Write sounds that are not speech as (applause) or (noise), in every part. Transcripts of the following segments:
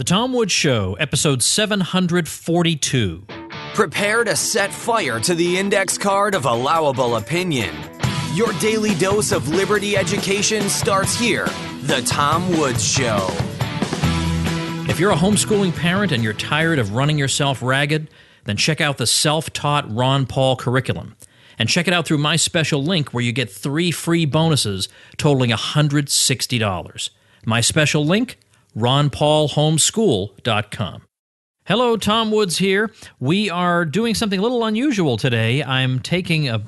The Tom Woods Show, episode 742. Prepare to set fire to the index card of allowable opinion. Your daily dose of liberty education starts here. The Tom Woods Show. If you're a homeschooling parent and you're tired of running yourself ragged, then check out the self taught Ron Paul curriculum. And check it out through my special link where you get three free bonuses totaling $160. My special link ronpaulhomeschool.com. Hello, Tom Woods here. We are doing something a little unusual today. I'm taking a,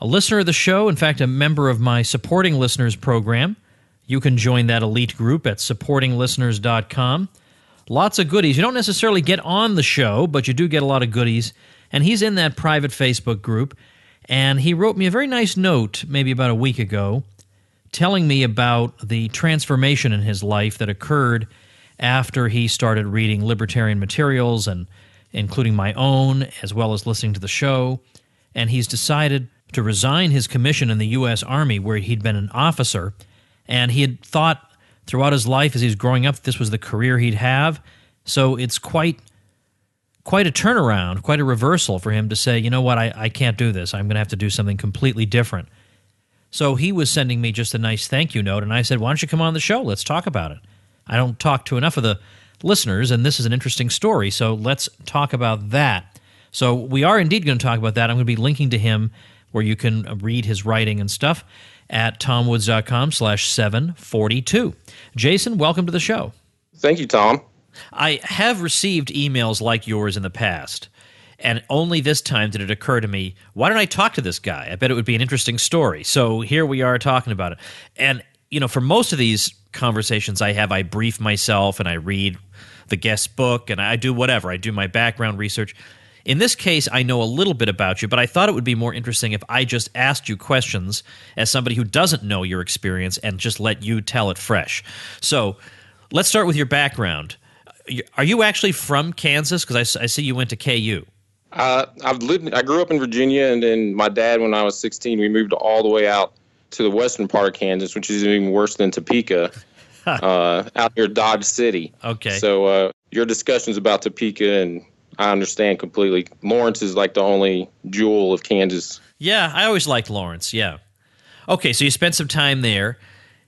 a listener of the show, in fact, a member of my supporting listeners program. You can join that elite group at supportinglisteners.com. Lots of goodies. You don't necessarily get on the show, but you do get a lot of goodies. And he's in that private Facebook group. And he wrote me a very nice note maybe about a week ago telling me about the transformation in his life that occurred after he started reading libertarian materials and including my own as well as listening to the show. And he's decided to resign his commission in the US Army where he'd been an officer. And he had thought throughout his life as he was growing up this was the career he'd have. So it's quite quite a turnaround quite a reversal for him to say you know what? I, I can't do this. I'm going to have to do something completely different so he was sending me just a nice thank you note, and I said, Why don't you come on the show? Let's talk about it. I don't talk to enough of the listeners, and this is an interesting story, so let's talk about that. So we are indeed going to talk about that. I'm going to be linking to him where you can read his writing and stuff at tomwoods.com slash 742. Jason, welcome to the show. Thank you, Tom. I have received emails like yours in the past and only this time did it occur to me, why don't I talk to this guy? I bet it would be an interesting story. So here we are talking about it. And, you know, for most of these conversations I have, I brief myself and I read the guest book and I do whatever. I do my background research. In this case, I know a little bit about you, but I thought it would be more interesting if I just asked you questions as somebody who doesn't know your experience and just let you tell it fresh. So let's start with your background. Are you actually from Kansas? Because I, I see you went to KU. Uh, I've lived. I grew up in Virginia, and then my dad, when I was 16, we moved all the way out to the western part of Kansas, which is even worse than Topeka, (laughs) uh, out near Dodge City. Okay. So uh, your discussions about Topeka, and I understand completely. Lawrence is like the only jewel of Kansas. Yeah, I always liked Lawrence. Yeah. Okay, so you spent some time there.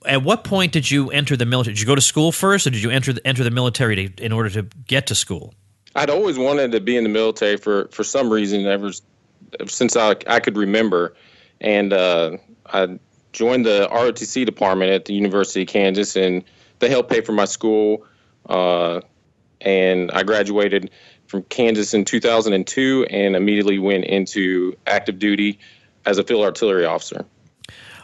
At what point did you enter the military? Did you go to school first, or did you enter the, enter the military to, in order to get to school? I'd always wanted to be in the military for for some reason ever since I I could remember, and uh, I joined the ROTC department at the University of Kansas, and they helped pay for my school, uh, and I graduated from Kansas in 2002, and immediately went into active duty as a field artillery officer.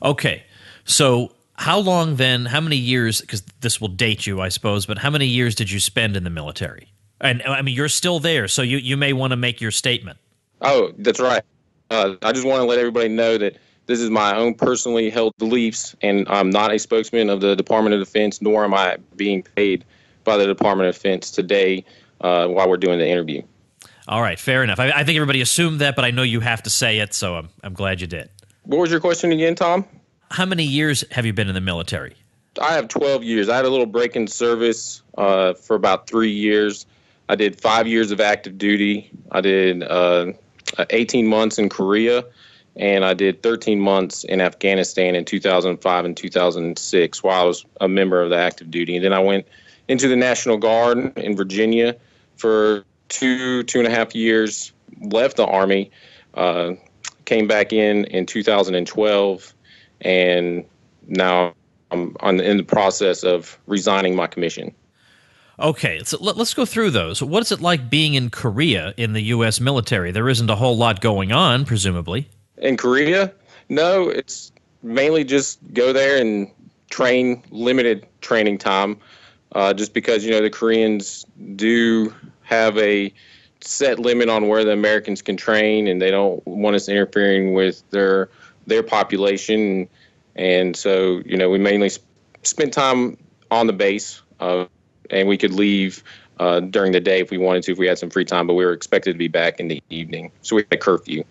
Okay, so how long then? How many years? Because this will date you, I suppose. But how many years did you spend in the military? And I mean, you're still there, so you, you may want to make your statement. Oh, that's right. Uh, I just want to let everybody know that this is my own personally held beliefs, and I'm not a spokesman of the Department of Defense, nor am I being paid by the Department of Defense today uh, while we're doing the interview. All right, fair enough. I, I, think everybody assumed that, but I know you have to say it, so I'm, I'm glad you did. What was your question again, Tom? How many years have you been in the military? I have 12 years. I had a little break in service uh, for about three years. I did five years of active duty. I did uh, 18 months in Korea, and I did 13 months in Afghanistan in 2005 and 2006 while I was a member of the active duty. And then I went into the National Guard in Virginia for two, two and a half years, left the Army, uh, came back in in 2012, and now I'm in the process of resigning my commission. Okay, so let, us go through those. What is it like being in Korea in the U.S. military? There isn't a whole lot going on, presumably. In Korea, no. It's mainly just go there and train limited training time, uh, just because you know the Koreans do have a set limit on where the Americans can train, and they don't want us interfering with their their population, and so you know we mainly sp- spent time on the base. Uh, and we could leave uh, during the day if we wanted to, if we had some free time. But we were expected to be back in the evening, so we had a curfew.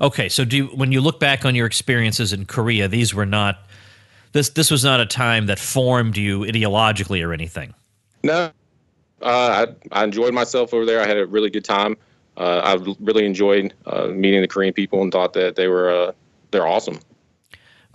Okay, so do you, when you look back on your experiences in Korea, these were not this this was not a time that formed you ideologically or anything. No, Uh, I, I enjoyed myself over there. I had a really good time. Uh, I really enjoyed uh, meeting the Korean people and thought that they were uh, they're awesome.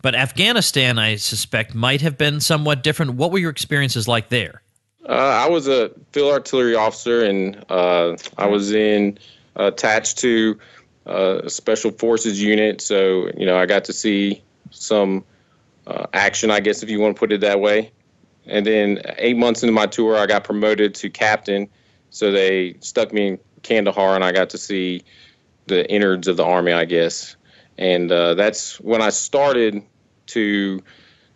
But Afghanistan, I suspect, might have been somewhat different. What were your experiences like there? Uh, I was a field artillery officer, and uh, I was in attached to a special forces unit. So you know, I got to see some action, I guess, if you want to put it that way. And then eight months into my tour, I got promoted to captain. So they stuck me in Kandahar, and I got to see the innards of the army, I guess. And uh, that's when I started to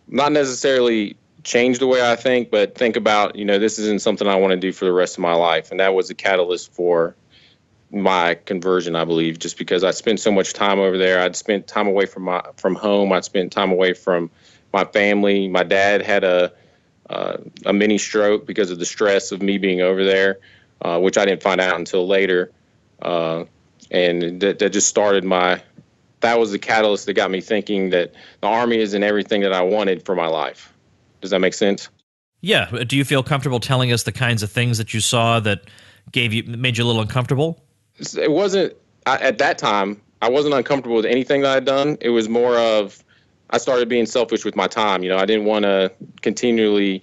not necessarily change the way I think, but think about, you know, this isn't something I want to do for the rest of my life. And that was a catalyst for my conversion, I believe, just because I spent so much time over there. I'd spent time away from my from home. I'd spent time away from my family. My dad had a uh, a mini stroke because of the stress of me being over there, uh, which I didn't find out until later. Uh, and that, that just started my, that was the catalyst that got me thinking that the Army isn't everything that I wanted for my life. Does that make sense? Yeah. Do you feel comfortable telling us the kinds of things that you saw that gave you, made you a little uncomfortable? It wasn't, I, at that time, I wasn't uncomfortable with anything that I'd done. It was more of, I started being selfish with my time. You know, I didn't want to continually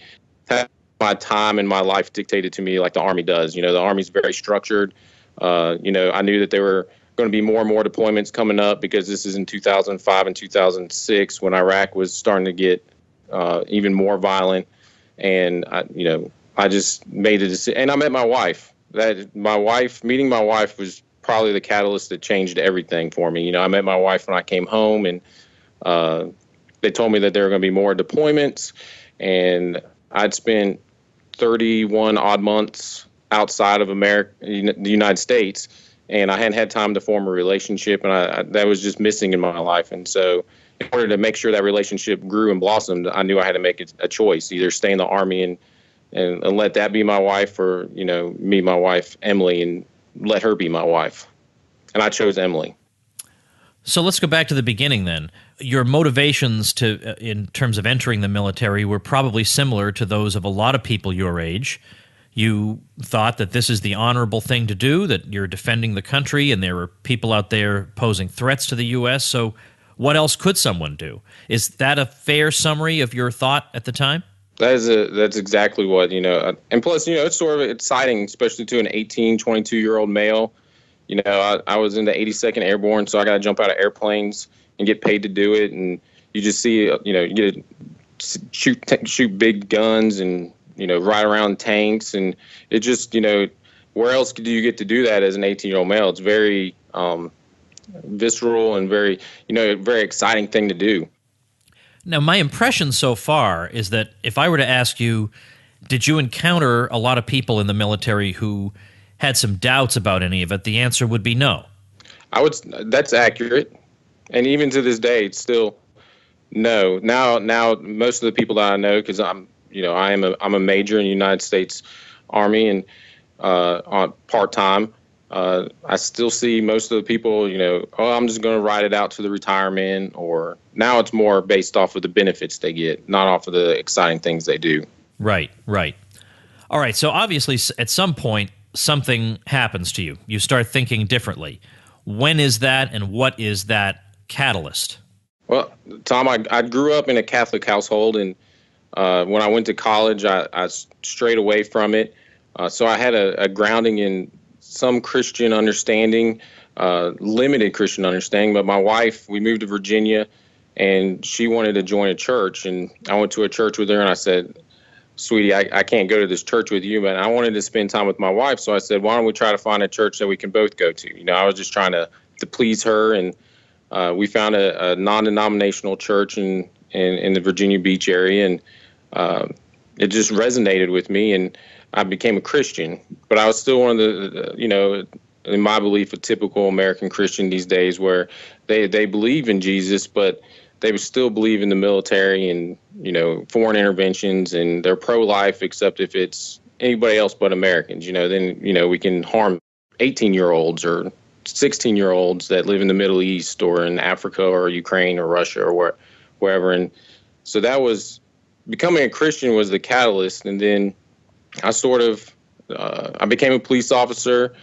have my time and my life dictated to me like the Army does. You know, the Army's very structured. Uh, you know, I knew that there were going to be more and more deployments coming up because this is in 2005 and 2006 when Iraq was starting to get uh, even more violent. And, I, you know, I just made a decision. And I met my wife. That my wife, meeting my wife was probably the catalyst that changed everything for me. You know, I met my wife when I came home and uh, they told me that there were going to be more deployments, and I'd spent 31 odd months outside of America, the United States, and I hadn't had time to form a relationship, and I, I, that was just missing in my life. And so, in order to make sure that relationship grew and blossomed, I knew I had to make a choice: either stay in the army and, and and let that be my wife, or you know, meet my wife Emily and let her be my wife. And I chose Emily. So let's go back to the beginning then. Your motivations to uh, in terms of entering the military were probably similar to those of a lot of people your age. You thought that this is the honorable thing to do, that you're defending the country and there were people out there posing threats to the US, so what else could someone do? Is that a fair summary of your thought at the time? That is a, that's exactly what, you know, uh, and plus, you know, it's sort of exciting, especially to an 18, 22 year old male you know, I, I was in the 82nd Airborne, so I got to jump out of airplanes and get paid to do it. And you just see, uh, you know, you get to shoot t- shoot big guns and you know ride around tanks, and it just you know, where else do you get to do that as an 18 year old male? It's very um, visceral and very you know very exciting thing to do. Now, my impression so far is that if I were to ask you, did you encounter a lot of people in the military who had some doubts about any of it, the answer would be no. I would. That's accurate, and even to this day, it's still no. Now, now most of the people that I know, because I'm, you know, I am a I'm a major in the United States Army and uh, on part time. Uh, I still see most of the people, you know, oh, I'm just going to ride it out to the retirement, or now it's more based off of the benefits they get, not off of the exciting things they do. Right, right. All right. So obviously, at some point, something happens to you. You start thinking differently. When is that, and what is that catalyst? Well, Tom, I, I grew up in a Catholic household, and uh, when I went to college, I, I strayed away from it. Uh, so I had a, a, grounding in some Christian understanding, uh, limited Christian understanding. But my wife, we moved to Virginia, and she wanted to join a church, and I went to a church with her, and I said, sweetie, I, I can't go to this church with you, but I wanted to spend time with my wife. So I said, why don't we try to find a church that we can both go to? You know, I was just trying to, to please her. And uh, we found a, a non denominational church in, in, in, the Virginia Beach area. And uh, it just resonated with me. And I became a Christian. But I was still one of the, you know, in my belief, a typical American Christian these days where they, they believe in Jesus, but they still believe in the military and you know foreign interventions and they're pro-life except if it's anybody else but Americans. You know, then you know we can harm 18 year olds or 16 year olds that live in the Middle East or in Africa or Ukraine or Russia or where, wherever. And so that was becoming a Christian was the catalyst. And then I sort of uh, I became a police officer,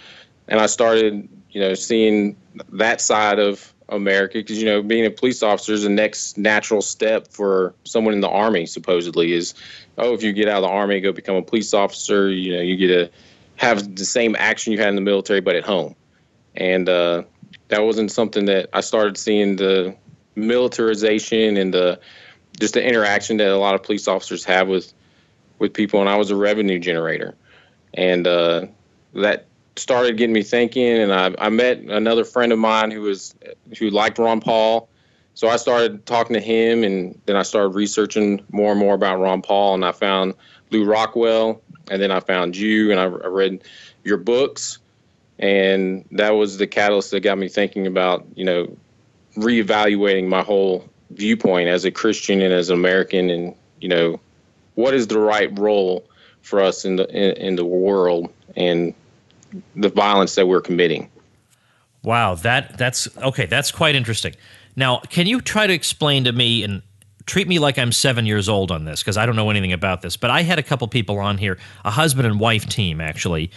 and I started, you know, seeing that side of America because you know being a police officer is the next natural step for someone in the army. Supposedly is, oh, if you get out of the army, go become a police officer. You know, you get to have the same action you had in the military, but at home. And uh, that wasn't something that I started seeing the militarization and the just the interaction that a lot of police officers have with with people. And I was a revenue generator, and uh, that started getting me thinking. And I, I met another friend of mine who was who liked Ron Paul. So I started talking to him, and then I started researching more and more about Ron Paul, and I found Lew Rockwell, and then I found you, and I, I read your books, and that was the catalyst that got me thinking about, you know, reevaluating my whole viewpoint as a Christian and as an American, and you know, what is the right role for us in the in, in the world and the violence that we're committing. Wow, that that's okay. That's quite interesting. Now, can you try to explain to me and treat me like I'm seven years old on this because I don't know anything about this. But I had a couple people on here, a husband and wife team actually,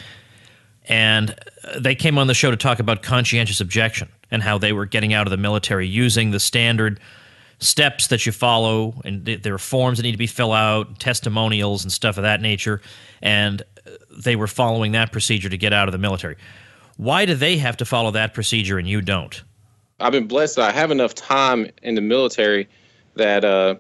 and they came on the show to talk about conscientious objection and how they were getting out of the military using the standard steps that you follow and there are forms that need to be filled out, testimonials and stuff of that nature, and they were following that procedure to get out of the military. Why do they have to follow that procedure and you don't? I've been blessed that I have enough time in the military that uh,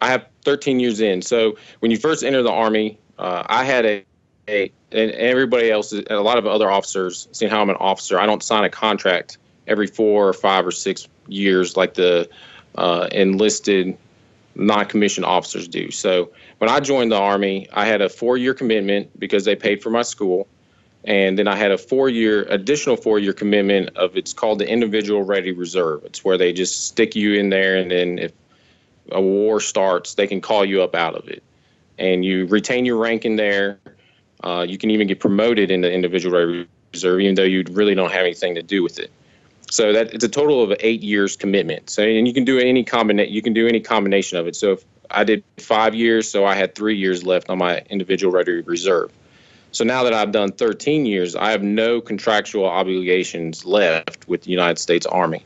I have 13 years in. So when you first enter the Army, uh, I had a, a, and everybody else, and a lot of other officers, seeing how I'm an officer, I don't sign a contract every four or five or six years like the uh, enlisted non-commissioned officers do. So when I joined the Army, I had a four-year commitment because they paid for my school, and then I had a four-year additional four-year commitment of it's called the Individual Ready Reserve. It's where they just stick you in there, and then if a war starts, they can call you up out of it, and you retain your rank in there. Uh, you can even get promoted in the Individual Ready Reserve, even though you really don't have anything to do with it. So that it's a total of eight years commitment. So and you can do any combination. You can do any combination of it. So if I did five years, so I had three years left on my individual ready reserve. So now that I've done 13 years, I have no contractual obligations left with the United States Army.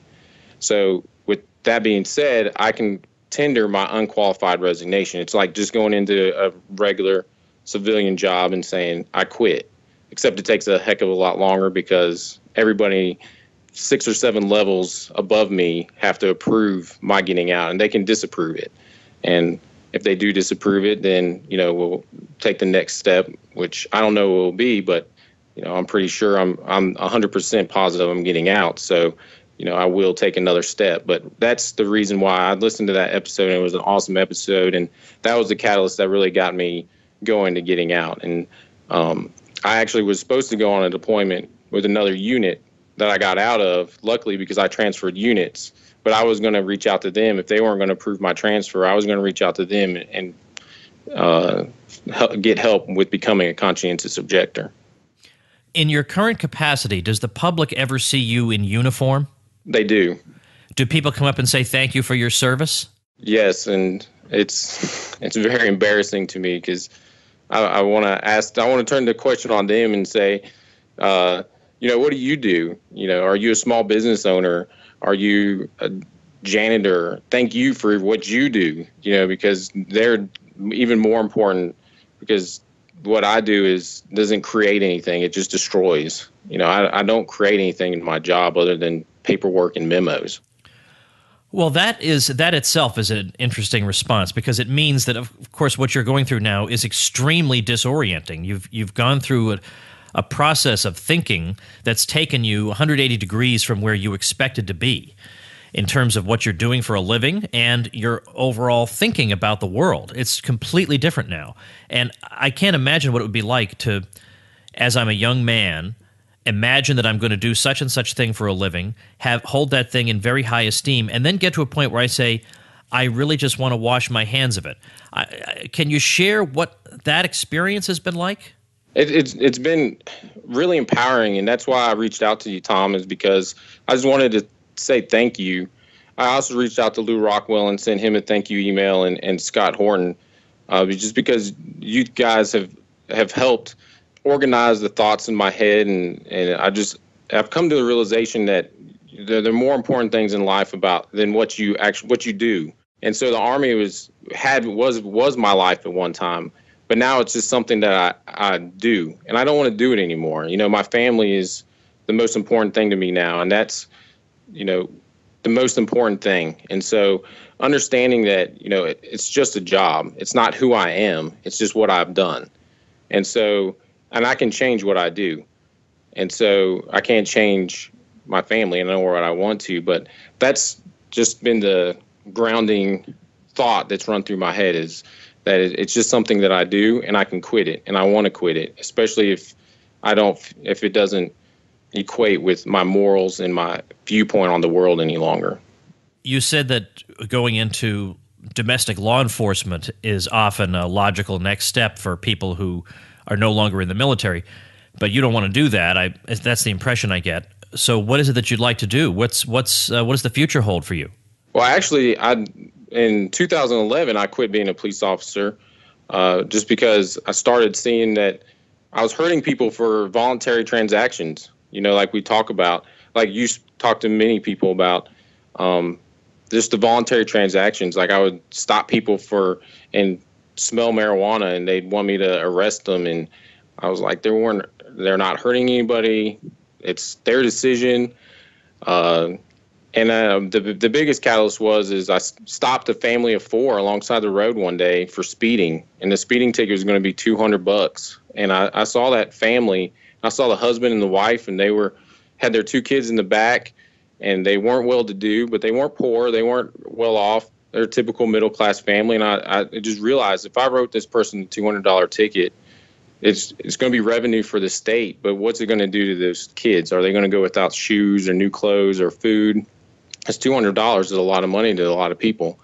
So with that being said, I can tender my unqualified resignation. It's like just going into a regular civilian job and saying I quit. Except it takes a heck of a lot longer because everybody six or seven levels above me have to approve my getting out, and they can disapprove it. And if they do disapprove it, then you know we'll take the next step, which I don't know what will be, but you know I'm pretty sure I'm I'm 100% positive I'm getting out. So you know I will take another step. But that's the reason why I listened to that episode. And it was an awesome episode, and that was the catalyst that really got me going to getting out. And um, I actually was supposed to go on a deployment with another unit that I got out of, luckily because I transferred units. But I was going to reach out to them if they weren't going to approve my transfer. I was going to reach out to them and uh, get help with becoming a conscientious objector. In your current capacity, does the public ever see you in uniform? They do. Do people come up and say thank you for your service? Yes, and it's it's very embarrassing to me because I, I want to ask. I want to turn the question on them and say, uh, you know, what do you do? You know, are you a small business owner? Are you a janitor? Thank you for what you do, you know, because they're even more important because what I do is doesn't create anything. It just destroys. You know, I, I don't create anything in my job other than paperwork and memos. Well, that is that itself is an interesting response because it means that, of course, what you're going through now is extremely disorienting. You've you've gone through a, a process of thinking that's taken you 180 degrees from where you expected to be in terms of what you're doing for a living and your overall thinking about the world. It's completely different now. And I can't imagine what it would be like to, as I'm a young man, imagine that I'm going to do such and such thing for a living, have hold that thing in very high esteem, and then get to a point where I say, I really just want to wash my hands of it. I, I, can you share what that experience has been like? It, it's it's been really empowering, and that's why I reached out to you, Tom, is because I just wanted to say thank you. I also reached out to Lew Rockwell and sent him a thank you email, and, and Scott Horton, uh, just because you guys have have helped organize the thoughts in my head, and and I just I've come to the realization that there, there are more important things in life about than what you actually what you do. And so the army was had was was my life at one time, but now it's just something that I, I do, and I don't want to do it anymore. You know, my family is the most important thing to me now, and that's you know the most important thing. And so understanding that you know it, it's just a job, it's not who I am, it's just what I've done, and so and I can change what I do, and so I can't change my family. And know what I want to, but that's just been the grounding thought that's run through my head is that it's just something that I do and I can quit it and I want to quit it, especially if I don't if it doesn't equate with my morals and my viewpoint on the world any longer. You said that going into domestic law enforcement is often a logical next step for people who are no longer in the military, but you don't want to do that. I that's the impression I get. So, what is it that you'd like to do? What's what's uh, what does the future hold for you? Well, actually, I in 2011 I quit being a police officer uh, just because I started seeing that I was hurting people for voluntary transactions. You know, like we talk about, like you talk to many people about, um, just the voluntary transactions. Like I would stop people for and smell marijuana, and they'd want me to arrest them, and I was like, they weren't, they're not hurting anybody. It's their decision. Uh, and uh, the the biggest catalyst was is I stopped a family of four alongside the road one day for speeding, and the speeding ticket was going to be two hundred bucks. And I, I saw that family. I saw the husband and the wife, and they were had their two kids in the back, and they weren't well to do, but they weren't poor. They weren't well off. They're a typical middle class family, and I, I just realized if I wrote this person a two hundred dollar ticket, it's it's going to be revenue for the state, but what's it going to do to those kids? Are they going to go without shoes or new clothes or food? That's two hundred dollars is a lot of money to a lot of people,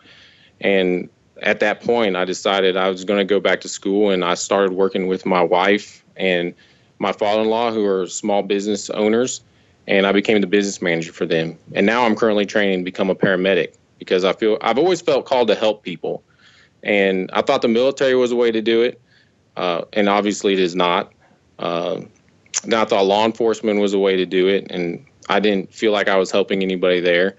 and at that point, I decided I was going to go back to school, and I started working with my wife and my father-in-law, who are small business owners, and I became the business manager for them. And now I'm currently training to become a paramedic because I feel I've always felt called to help people, and I thought the military was a way to do it uh, and obviously it is not. Uh, I thought law enforcement was a way to do it, and I didn't feel like I was helping anybody there.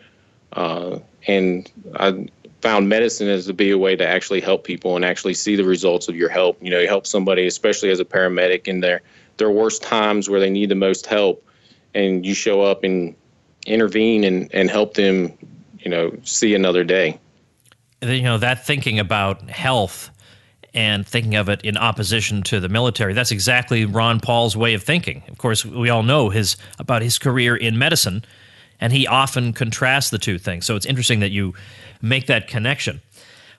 Uh, and I found medicine as to be a way to actually help people and actually see the results of your help. You know, you help somebody, especially as a paramedic, in their their worst times where they need the most help, and you show up and intervene and, and help them, you know, see another day. You know, that thinking about health and thinking of it in opposition to the military. That's exactly Ron Paul's way of thinking. Of course, we all know his about his career in medicine, and he often contrasts the two things. So it's interesting that you make that connection.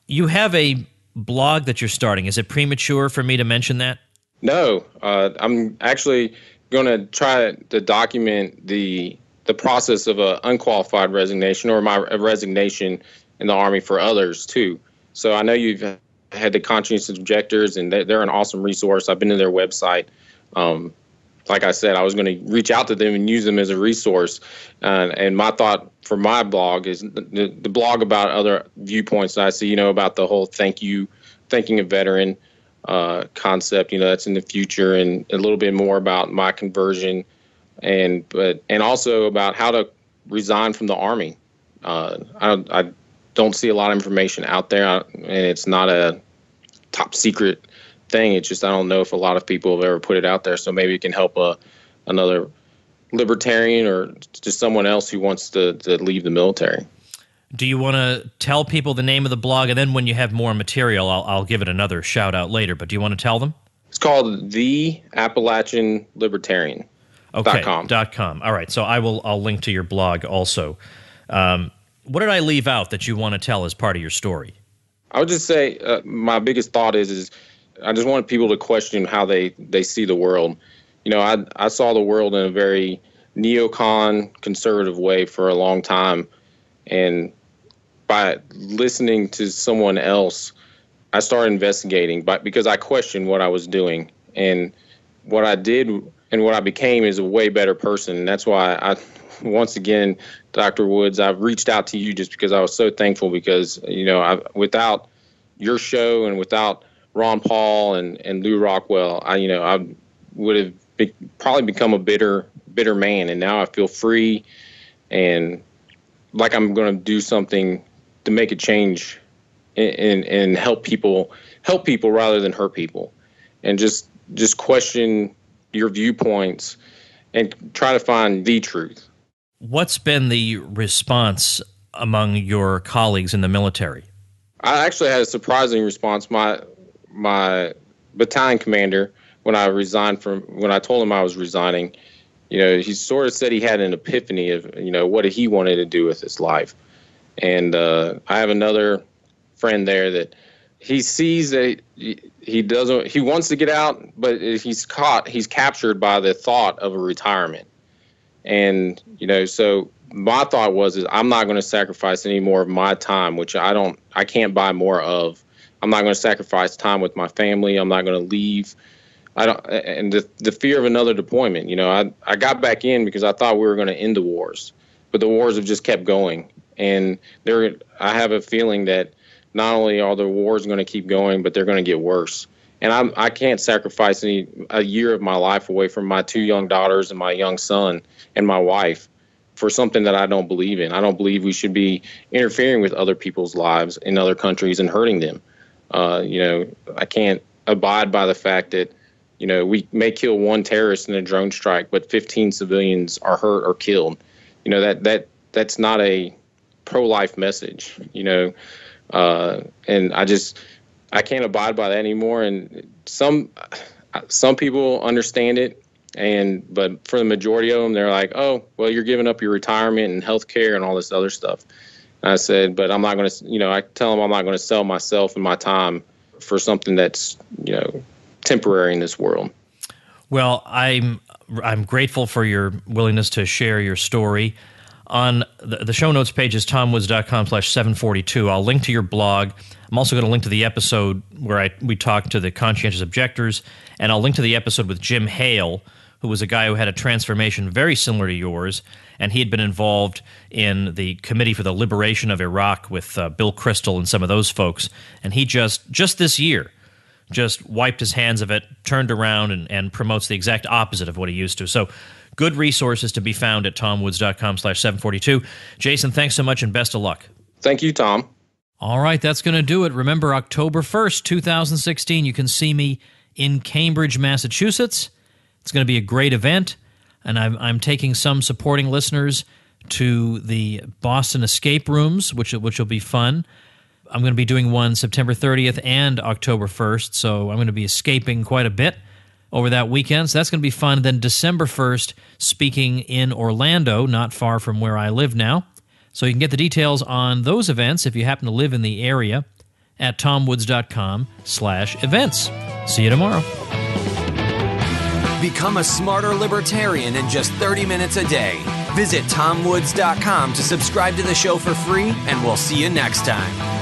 You have a blog that you're starting. Is it premature for me to mention that? No, uh, I'm actually going to try to document the the process of an unqualified resignation or my resignation in the army for others too. So I know you've had the conscientious objectors, and they're an awesome resource. I've been to their website. Um, like I said, I was going to reach out to them and use them as a resource. Uh, and my thought for my blog is the, the, blog about other viewpoints that I see, you know, about the whole thank you, thanking a veteran uh, concept, you know, that's in the future, and a little bit more about my conversion, and but and also about how to resign from the army. Uh, I, I don't see a lot of information out there, and it's not a top secret thing. It's just I don't know if a lot of people have ever put it out there. So maybe it can help a uh, another libertarian or just someone else who wants to, to leave the military. Do you want to tell people the name of the blog, and then when you have more material, I'll, I'll give it another shout out later. But do you want to tell them? It's called the Appalachian Libertarian. Okay. .com. Dot com. All right. So I will. I'll link to your blog also. Um, what did I leave out that you want to tell as part of your story? I would just say uh, my biggest thought is is I just wanted people to question how they they see the world. You know, I I saw the world in a very neocon conservative way for a long time, and by listening to someone else, I started investigating. But because I questioned what I was doing and what I did and what I became is a way better person. And that's why I once again, Dr. Woods, I've reached out to you just because I was so thankful because, you know, I, without your show and without Ron Paul and, and Lew Rockwell, I, you know, I would have be, probably become a bitter bitter man, and now I feel free and like I'm going to do something to make a change and, and and help people help people rather than hurt people, and just just question your viewpoints and try to find the truth. What's been the response among your colleagues in the military? I actually had a surprising response. My my battalion commander, when I resigned from when I told him I was resigning, you know, he sort of said he had an epiphany of you know what he wanted to do with his life. And uh, I have another friend there that he sees that he doesn't he wants to get out, but he's caught he's captured by the thought of a retirement. And you know, so my thought was is I'm not going to sacrifice any more of my time, which I don't I can't buy more of. I'm not going to sacrifice time with my family. I'm not going to leave. I don't and the the fear of another deployment. You know, I I got back in because I thought we were going to end the wars, but the wars have just kept going, and there I have a feeling that not only are the wars going to keep going, but they're going to get worse. And I'm I can't sacrifice any a year of my life away from my two young daughters and my young son and my wife for something that I don't believe in. I don't believe we should be interfering with other people's lives in other countries and hurting them. Uh, you know, I can't abide by the fact that, you know, we may kill one terrorist in a drone strike, but 15 civilians are hurt or killed. You know, that, that, that's not a pro-life message, you know, uh, and I just, I can't abide by that anymore. And some, some people understand it and but for the majority of them, they're like, "Oh, well, you're giving up your retirement and health care and all this other stuff." I said, "But I'm not going to, you know, I tell them I'm not going to sell myself and my time for something that's, you know, temporary in this world." Well, I'm I'm grateful for your willingness to share your story. On the, the show notes page is tomwoods.com slash 742. I'll link to your blog. I'm also going to link to the episode where I we talked to the conscientious objectors, and I'll link to the episode with Jim Hale, who was a guy who had a transformation very similar to yours, and he had been involved in the Committee for the Liberation of Iraq with uh, Bill Kristol and some of those folks. And he just just this year just wiped his hands of it, turned around, and, and promotes the exact opposite of what he used to. So good resources to be found at tomwoods.com slash 742. Jason, thanks so much and best of luck. Thank you, Tom. All right, that's going to do it. Remember, October 1st, 2016, you can see me in Cambridge, Massachusetts. It's going to be a great event, and I'm, I'm taking some supporting listeners to the Boston escape rooms, which which will be fun. I'm going to be doing one September 30th and October 1st, so I'm going to be escaping quite a bit over that weekend. So that's going to be fun. Then December 1st, speaking in Orlando, not far from where I live now. So you can get the details on those events if you happen to live in the area at tomwoods.com slash events. See you tomorrow. Become a smarter libertarian in just 30 minutes a day. Visit tomwoods.com to subscribe to the show for free, and we'll see you next time.